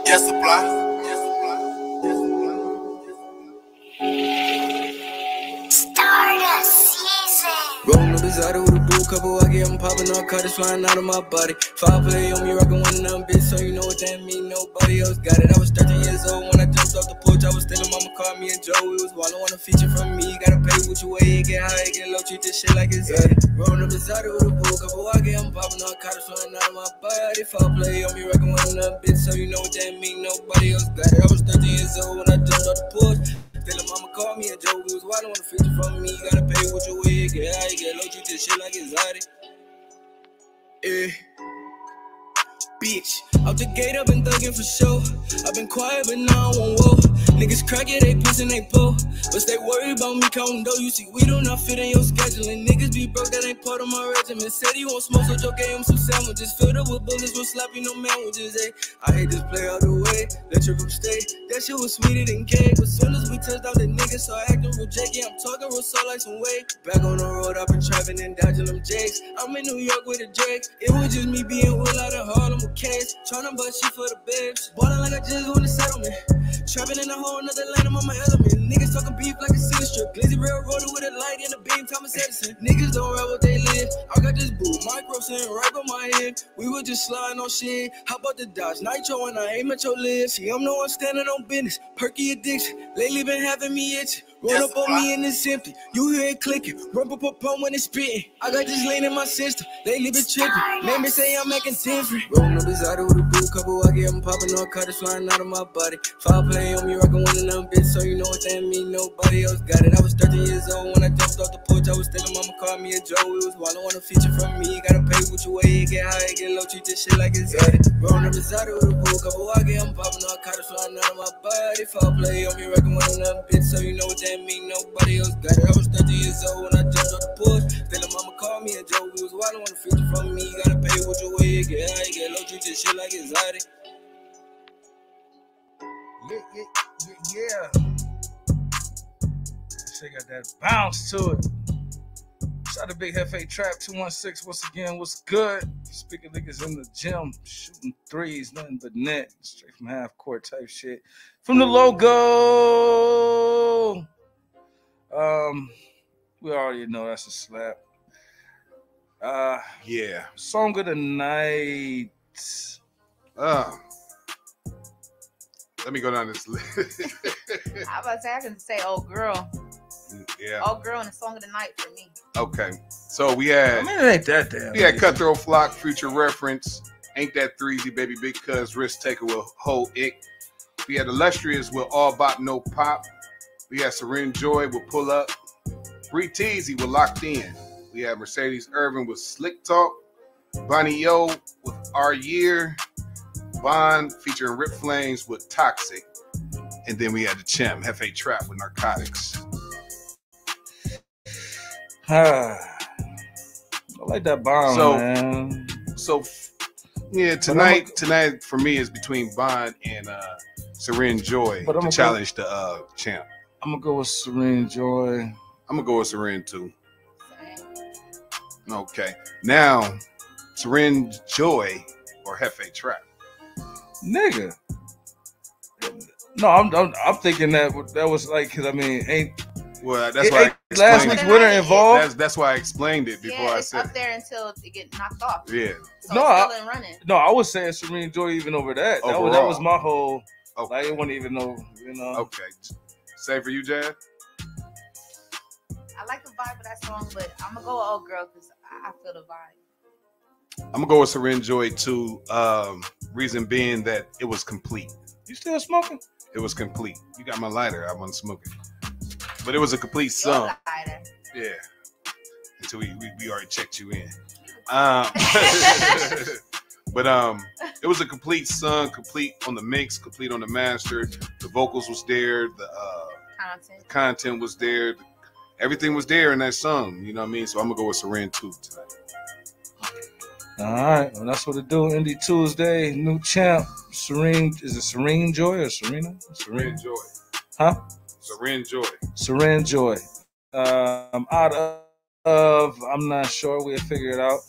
Yes, supply. Rolling up his with a blue couple, oh, I get him popping all cutters flying out of my body. Five play on me, rockin' one of them bitch, so you know what that mean. Nobody else got it. I was 13 years old when I jumped off the porch. I was stealing mama car, me and Joe. We was wallow on a feature from me. Gotta pay what you weigh, get high, get low, treat this shit like it's exotic. Rolling up his with a blue couple, oh, I get him popping all cutters flying out of my body. Five play on me, rockin' them bitch, so you know what that mean. Nobody else got it. I was 13 years old when I jumped off the porch. Still mama called me and Joe, we was wildin' on a feature from me. Gotta pay what you weigh, get high, get low, treat this shit like exotic. Eh. Bitch, out the gate, I've been thuggin' for sure. I've been quiet, but now I won't whoa. Niggas crack it, they piss and they pull. But stay worried about me counting dough. You see, we do not fit in your schedule. And niggas be broke, that ain't part of my regimen. Said he won't smoke, so Joe gave him some sandwiches. Filled up with bullets, with sloppy, no sandwiches. Eh? I hate this play all the way. Let your group stay. That shit was sweeter than cake. But soon as we touched out, the niggas start acting real janky. I'm talking real so like some weight. Back on the road, I've been trapping and dodging them jakes. I'm in New York with a Drake. It was just me being Will out of Harlem with Case. Tryna bust shit for the babes. Ballin' like I just won a settlement. Trappin' in a whole nother lane, I'm on my element. Niggas talking beef like a city strip. Glizzy railroaded with a light and a beam, Thomas Edison. Niggas don't rap what they live. I got this boo, micro sitting right on my head. We were just sliding on shit. How about the Dodge Nitro and I aim at your lips? See, I'm the one standing on business. Perky addiction. Lately been having me itching. Run up on me and it's empty. You hear it clicking. Rub up up on when it's spitting. I got this lane in my system. Lately been tripping. Made me say I'm acting different. Rolling up his out with a blue couple. I get him popping on cutters flying out of my body. Five play on me, rocking one of them bitch. So you know what that mean. Nobody else got it. I was 13 years old when I jumped off the porch. I was thinking mama called me a Joe. It was I want a feature from me. Gotta pay with your way. Get high, get low. Treat this shit like it's exotic. Rolling up his out with a blue couple. I get him popping on cutters flying out of my body. Foul play on me, rocking one them bitch. So you know what that mean. Nobody else got it. I was 13 years old when I jumped off the porch. Feeling mama called me a Joe. We was wildin' on the feature from me. Gotta pay what your way, get high, get low, treat this shit like. Yeah, yeah, yeah, yeah. Shit got that bounce to it. Shout out to Big Hefe Trap 216. Once again, what's good? Speaking niggas in the gym, shooting threes, nothing but net, straight from half court type shit. From the logo. Um, we already know that's a slap. Uh yeah. Song of the night. Uh, let me go down this list. I was about to say I can say old girl. Yeah. Old girl and the song of the night for me. Okay. So we had I mean, it ain't that damn. we had. Cutthroat Flock, Future Reference, Ain't That Threezy, Baby Big Cuz, Risk Taker with Whole Ick. We had Illustrious with All Bop No Pop. We had Serene Joy with Pull Up. Bree Teasy with Locked In. We had Mercedes Irvin with Slick Talk. Bonnie Yo with Our Year. Bond featuring Rip Flames with Toxic. And then we had the champ, Hefe Trap with Narcotics. I like that Bond. So- man. So yeah, tonight tonight for me is between Bond and uh Serene Joy But to I'ma go- challenge the uh champ. I'm gonna go with Serene Joy. I'm gonna go with Serene too. Okay. Now Serene Joy or Hefe Trap. Nigga. No, I'm, I'm I'm thinking that that was like because I mean ain't Well, that's It- why I it- last week's it. winner involved? That's that's why I explained it before yeah, I it's said up there until it get knocked off. Yeah. So No, it's I- still in running. no, I was saying Serene Joy even over that. That was, that was my whole. I didn't want to even know, you know. Okay. Same for you, Jad? I like the vibe of that song, but I'm gonna go with old girl because I I feel the vibe. I'm gonna go with Serene Joy too. Um, reason being that it was complete. You still smoking? It was complete. You got my lighter. I wasn't smoking, but it was a complete song. Yeah. Until we, we, we already checked you in. Um, but um, it was a complete song, complete on the mix, complete on the master. The vocals was there. The uh, Content. content was there. Everything was there in that song. You know what I mean? So I'm gonna go with Serene too tonight. All right, well, that's what it do. Indie Tuesday, new champ, Serene. Is it Serene Joy or Serena? Serene Joy. Huh? Serene Joy. Serene Joy. Um, out of, of, I'm not sure. We'll figure it out.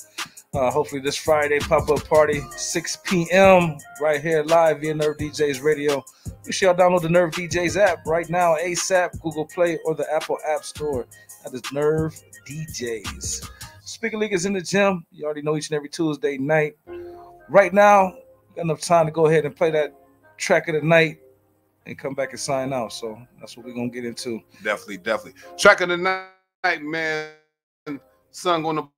Uh, hopefully this Friday pop up party, 6 p.m. right here live via Nerd DJs Radio. Make sure y'all download the Nerd DJs app right now, ASAP, Google Play, or the Apple App Store. That is Nerd DJs. Speaker Leakers in the gym. You already know each and every Tuesday night. Right now, got enough time to go ahead and play that track of the night and come back and sign out. So that's what we're gonna get into. Definitely, definitely. Track of the night, man. Sung on the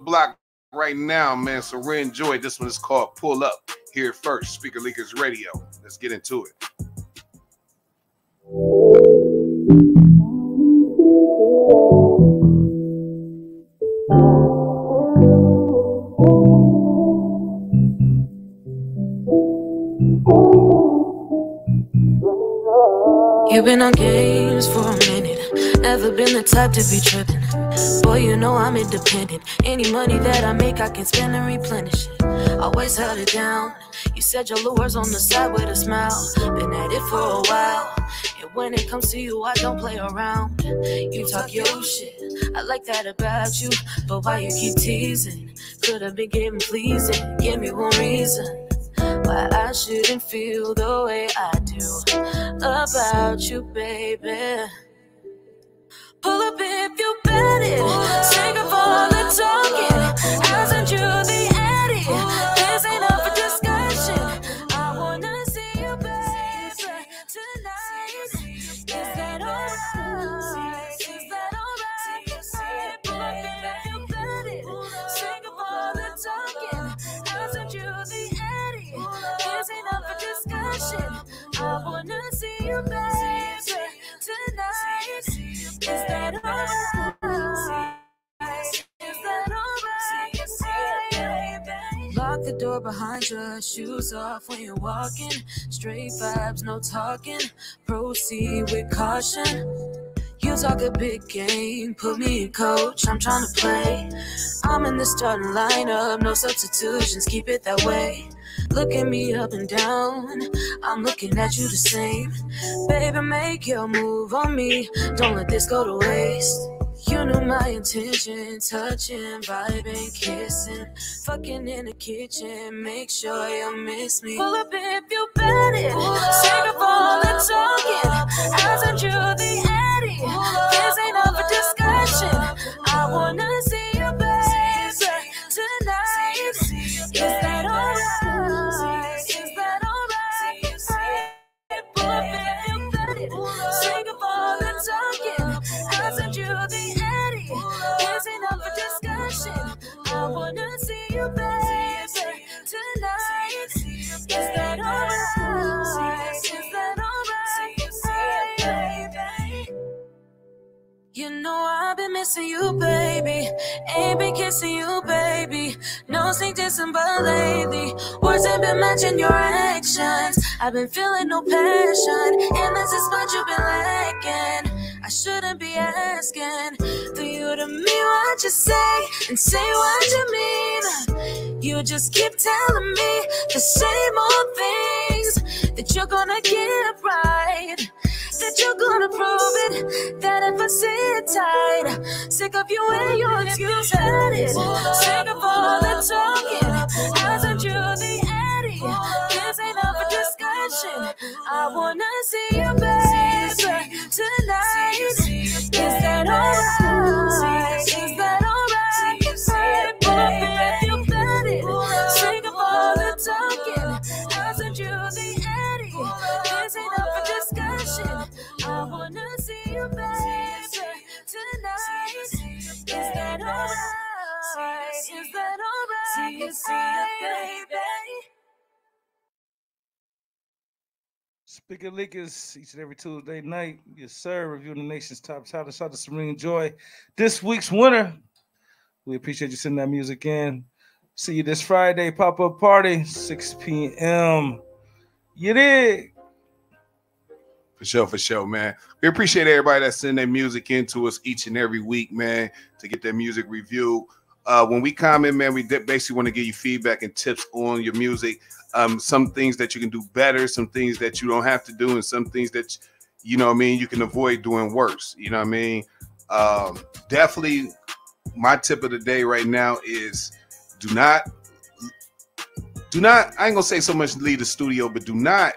block right now, man. So we enjoy. This one is called Pull Up. Here first, Speaker Leakers Radio. Let's get into it. You've been on games for a minute. Never been the type to be tripping. Boy, you know I'm independent. Any money that I make, I can spend and replenish it. Always held it down. You said your lures on the side with a smile. Been at it for a while. And when it comes to you, I don't play around. You talk your shit. I like that about you. But why you keep teasing? Could've been getting pleasing. Give me one reason why I shouldn't feel the way I do about you, baby. Pull up if you bet it. Sick of all the talking. I the door behind you, shoes off when you're walking. Straight vibes, no talking. Proceed with caution. You talk a big game, put me in coach. I'm trying to play. I'm in the starting lineup, no substitutions, keep it that way. Look at me up and down, I'm looking at you the same. Baby, make your move on me, don't let this go to waste. You knew my intention, touching, vibing, kissing, fucking in the kitchen. Make sure you miss me. Pull up if you bet it. Sick of all the talking. Sent you the Addy. This ain't up for discussion. I wanna see you, I've been missing you, baby. Ain't been kissing you, baby. No sing dissing, but lately words ain't been matching your actions. I've been feeling no passion, and this is what you've been lacking. I shouldn't be asking for you to mean what you say and say what you mean. You just keep telling me the same old things that you're gonna get right that you're gonna prove it. That if I sit tight, sick of you and your excuses. Sick of all the talking. Sent you the Addy. This ain't up for discussion. I wanna see you, baby, tonight. Is that alright? Is that tonight. Is that alright? Is that alright? See you, see you, baby. Speaking of Leakers, each and every Tuesday night, yes, sir, reviewing the nation's top talent. Shout out to Serene Joy. This week's winner. We appreciate you sending that music in. See you this Friday, pop up party, 6 p.m. You dig? For sure, for sure, man. We appreciate everybody that send their music into us each and every week, man, to get their music reviewed. Uh, when we comment, man, we basically want to give you feedback and tips on your music. Um, some things that you can do better, some things that you don't have to do, and some things that you know I mean you can avoid doing worse. You know what I mean? Um, definitely my tip of the day right now is do not do not I ain't gonna say so much leave the studio, but do not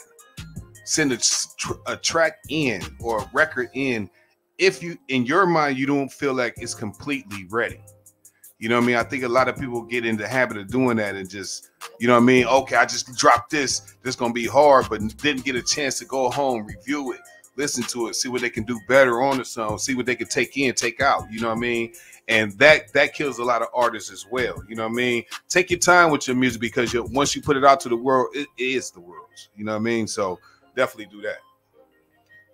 send a, a track in or a record in if you in your mind you don't feel like it's completely ready. You know what I mean? I think a lot of people get in the habit of doing that and just, you know what I mean? Okay, I just dropped this. This gonna be hard, but didn't get a chance to go home, review it, listen to it, see what they can do better on the song, see what they can take in, take out. You know what I mean? And that that kills a lot of artists as well. You know what I mean? Take your time with your music because you, once you put it out to the world, it is the world's. You know what I mean? So definitely do that.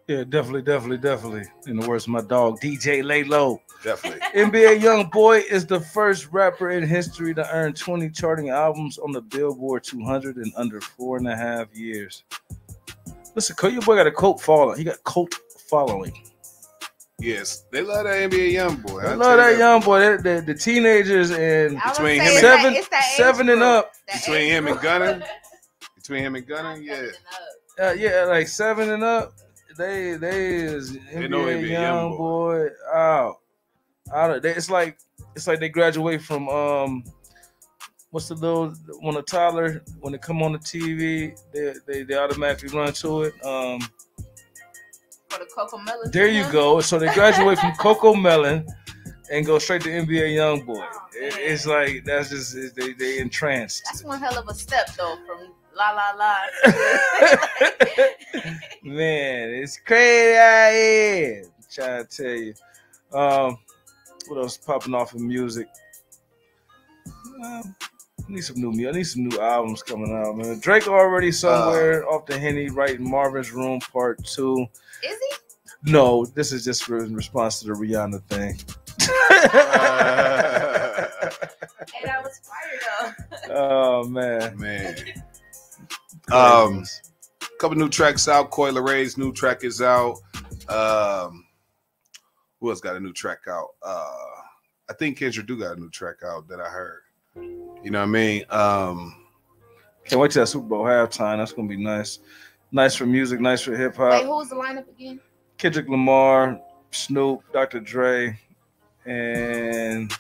Yeah, definitely, definitely, definitely. In the words of my dog, DJ Laylo. Definitely. NBA Young Boy is the first rapper in history to earn 20 charting albums on the Billboard 200 in under four and a half years. Listen, your boy got a cult following. He got cult following. Yes, they love that NBA young boy. I love that young boy. The, the, the teenagers and Between him seven, that- that seven and group. up. Between him and Gunna, between him and Gunna, yeah. Uh, yeah, like seven and up. They they is NBA, know NBA young, young boy. out. Out of they, it's like it's like they graduate from um what's the little one a toddler when they come on the TV they they, they automatically run to it. Um For the Cocomelon. there you go. So they graduate from Coco Melon and go straight to NBA young boy. It- it's like that's just they they entranced. That's one hell of a step though from La La La. Man, it's crazy out here. I'm trying to tell you. Um, what else popping off in music? Um, need some new music. I need some new albums coming out, man. Drake already somewhere off the Henny writing Marvin's Room Part Two. Is he? No, this is just in response to the Rihanna thing. And I was fired though. Oh man, man. Um, couple new tracks out. Coi Leray's new track is out. Um, who else got a new track out? Uh, I think Kendrick do got a new track out that I heard. You know what I mean? Um, Can't wait till that Super Bowl halftime. That's gonna be nice. Nice for music, nice for hip Wait, hop. who was the lineup again? Kendrick Lamar, Snoop, Dr. Dre, and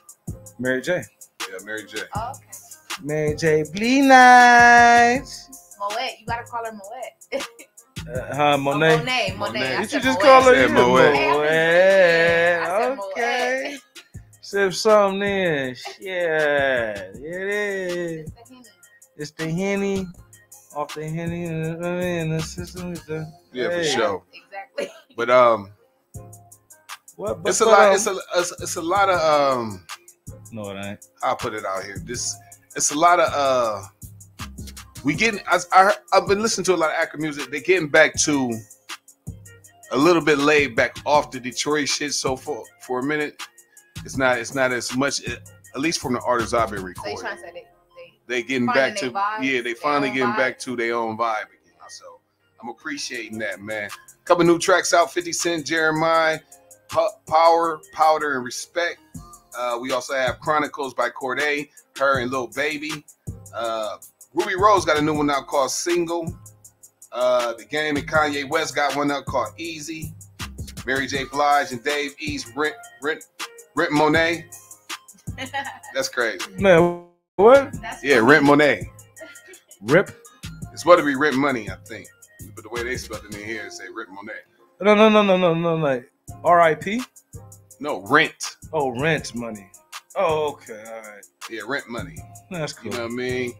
Mary J. Yeah, Mary J. Oh, okay. Mary J. Blige nice. Moet, you gotta call her Moet. Uh, huh, Monet. Monet, Monet. I You just Moet. call her Said yeah, Moet. Moet. Okay. Sip something in. Yeah, it is. It's the Henny. Off the Henny and I mean, the system is the Yeah, for Hey. sure. Exactly. But um, What? it's a but, lot. um, It's a it's, it's a lot of um. No, it ain't. I'll put it out here. This it's a lot of uh. We getting. I, I I've been listening to a lot of Akron music. They're getting back to a little bit laid back off the Detroit shit. So for for a minute, it's not it's not as much. At least from the artists I've been recording. trying to say they, they getting back to yeah, they finally getting vibe. back to their own vibe again. So I'm appreciating that, man. Couple new tracks out: 50 Cent, Jeremiah, Power, Powder, and Respect. Uh, we also have Chronicles by Cordae, her and Lil Baby. Uh, Rubi Rose got a new one out called Single. Uh, the Game and Kanye West got one out called Easy. Mary J. Blige and Dave East, Rent, Rent, Rent Monet. That's crazy. Man, what? Yeah, Rent Monet. Rip? It's supposed to be Rent Money, I think. But the way they spelled it in here, it say Rent Monet. No, no, no, no, no, no, like R.I.P. No, rent. Oh, rent money. Oh, okay, all right. Yeah, rent money. That's cool. You know what I mean?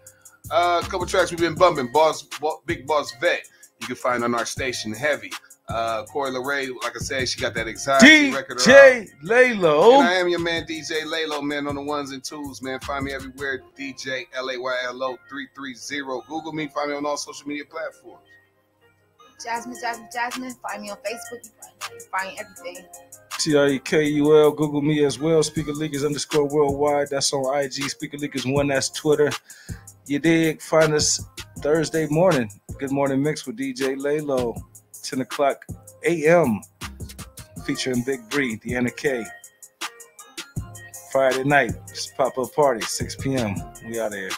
Uh, a couple tracks we've been bumping. Boss, Big Boss Vet. You can find on our station, Heavy. Uh, Corey LeRae, like I said, she got that anxiety record. out. DJ And Laylo. I am your man, DJ Laylo, man, on the ones and twos, man. Find me everywhere, DJ L A Y L O 330. Google me, find me on all social media platforms. Jasmine, Jasmine, Jasmine. Find me on Facebook. You find, you find everything. T R E K U L. Google me as well. Speaker Leakers underscore worldwide. That's on IG. Speaker Leakers one. That's Twitter. You dig? Find us Thursday morning. Good morning mix with DJ Laylo. 10 o'clock a.m. Featuring Big Bree, Deanna K. Friday night, just pop up party, 6 p.m. We out here.